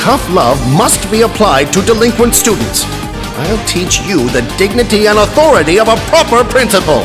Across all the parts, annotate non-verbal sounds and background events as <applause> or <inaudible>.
Tough love must be applied to delinquent students. I'll teach you the dignity and authority of a proper principal.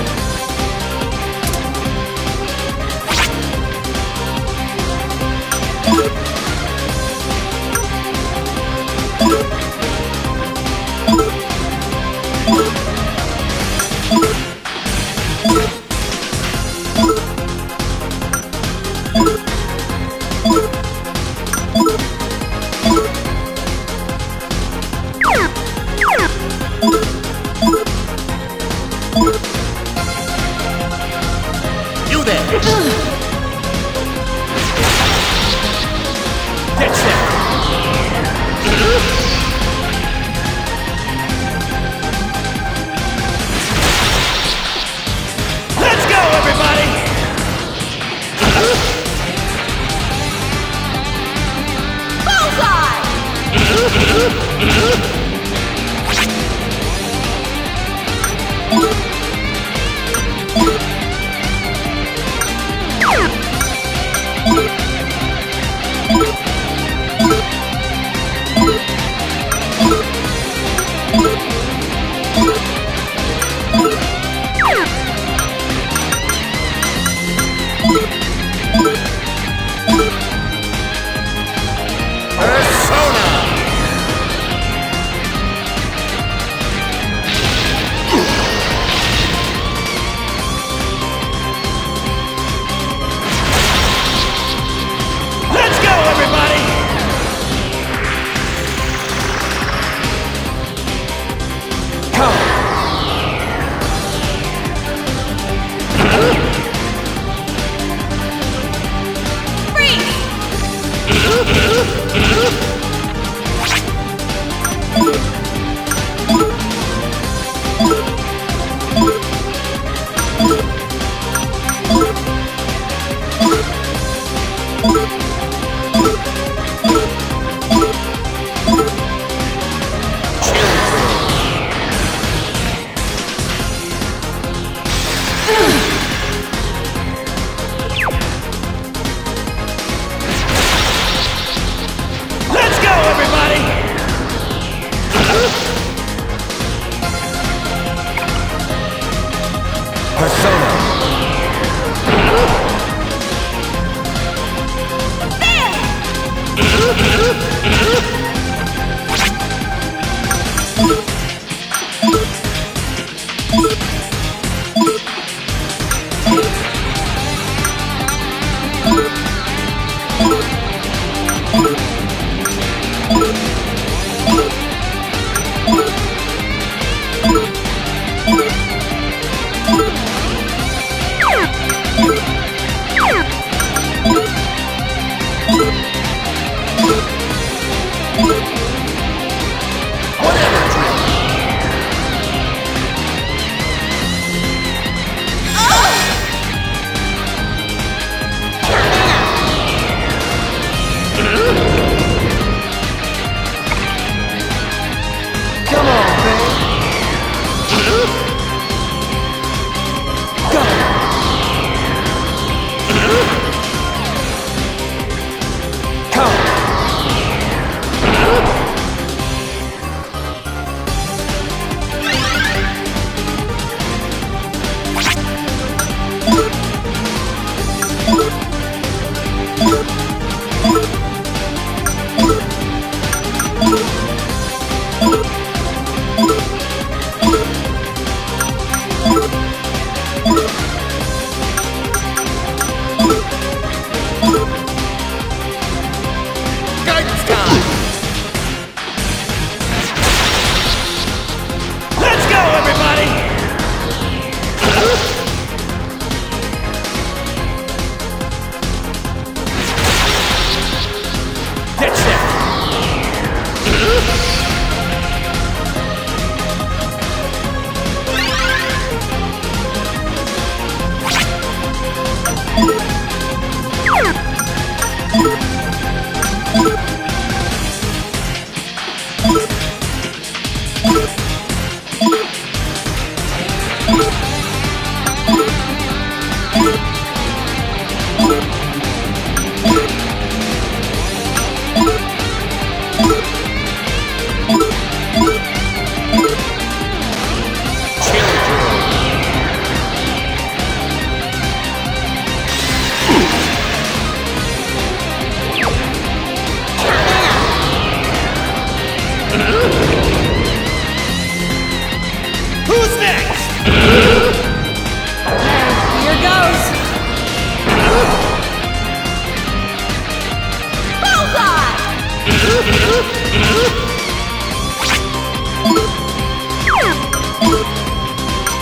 That's it! Let's go, everybody! Bullseye! <laughs> persona.